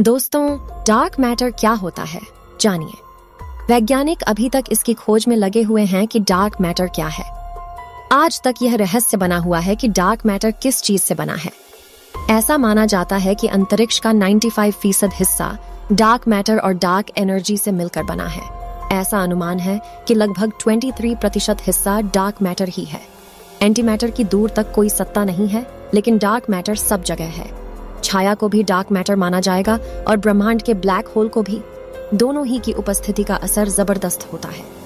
दोस्तों dark matter क्या होता है? जानिए। वैज्ञानिक अभी तक इसकी खोज में लगे हुए हैं कि डार्क मैटर क्या है। आज तक यह रहस्य बना हुआ है कि डार्क मैटर किस चीज़ से बना है। ऐसा माना जाता है कि अंतरिक्ष का 95 फ़ीसद हिस्सा डार्क मैटर और डार्क एनर्जी से मिलकर बना है। ऐसा अनुमान है कि लगभग 23 प्रतिशत हिस्सा डार्क मैटर ही है। एंटी मैटर की दूर तक कोई सत्ता नहीं है, लेकिन डार्क मैटर सब जगह है। छाया को भी डार्क मैटर माना जाएगा और ब्रह्मांड के ब्लैक होल को भी। दोनों ही की उपस्थिति का असर ज़बरदस्त होता है।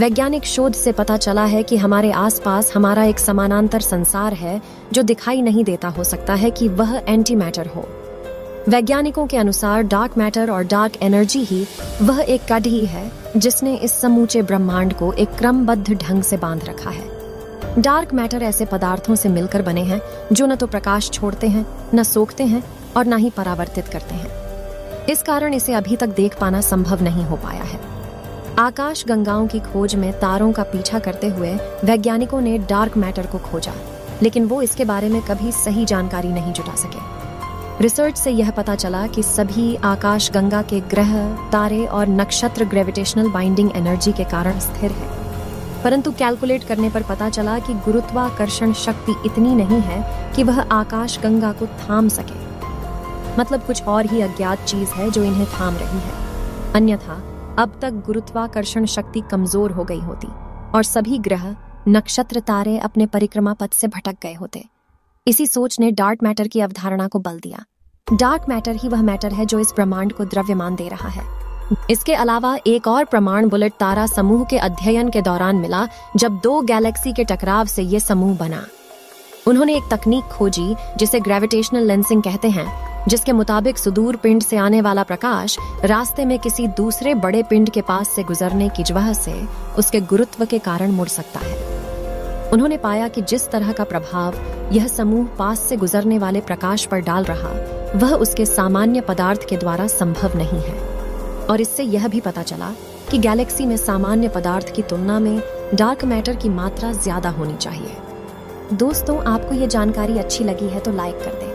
वैज्ञानिक शोध से पता चला है कि हमारे आसपास हमारा एक समानांतर संसार है, जो दिखाई नहीं देता हो सकता है कि वह एंटी मैटर हो। वैज्ञानिकों के अनुसार डार्क मैटर और डार्क एनर्जी ही वह एक कड़ी है, जिसने इस समूचे ब्रह्मांड को एक क्रमबद्ध ढंग से बाँध रखा है। डार्क मैटर ऐसे पदार्थों से मिलकर बने हैं, जो न तो प्रकाश छोड़ते हैं, न सोखते हैं और न ही परावर्तित करते हैं। इस कारण इसे अभी तक देख पाना संभव नहीं हो पाया है। आकाश गंगाओं की खोज में तारों का पीछा करते हुए वैज्ञानिकों ने डार्क मैटर को खोजा, लेकिन वो इसके बारे में कभी सही जानकारी नहीं जुटा सके। रिसर्च से यह पता चला कि सभी आकाश गंगा के ग्रह, तारे और नक्षत्र ग्रेविटेशनल बाइंडिंग एनर्जी के कारण स्थिर है। परंतु कैलकुलेट करने पर पता चला कि गुरुत्वाकर्षण शक्ति इतनी नहीं है कि वह आकाश गंगा को थाम सके। मतलब कुछ और ही अज्ञात चीज़ है जो इन्हें थाम रही है। अन्यथा, अब तक गुरुत्वाकर्षण शक्ति कमज़ोर हो गई होती और सभी ग्रह नक्षत्र तारे अपने परिक्रमा पथ से भटक गए होते। इसी सोच ने डार्क मैटर की अवधारणा को बल दिया। डार्क मैटर ही वह मैटर है जो इस ब्रह्मांड को द्रव्यमान दे रहा है। इसके अलावा एक और प्रमाण बुलेट तारा समूह के अध्ययन के दौरान मिला, जब दो गैलेक्सी के टकराव से ये समूह बना। उन्होंने एक तकनीक खोजी, जिसे ग्रेविटेशनल लेंसिंग कहते हैं, जिसके मुताबिक सुदूर पिंड से आने वाला प्रकाश रास्ते में किसी दूसरे बड़े पिंड के पास से गुजरने की वजह से उसके गुरुत्व के कारण मुड़ सकता है। उन्होंने पाया कि जिस तरह का प्रभाव यह समूह पास से गुजरने वाले प्रकाश पर डाल रहा, वह उसके सामान्य पदार्थ के द्वारा संभव नहीं है। और इससे यह भी पता चला कि गैलेक्सी में सामान्य पदार्थ की तुलना में डार्क मैटर की मात्रा ज़्यादा होनी चाहिए। दोस्तों, आपको ये जानकारी अच्छी लगी है तो लाइक कर दें।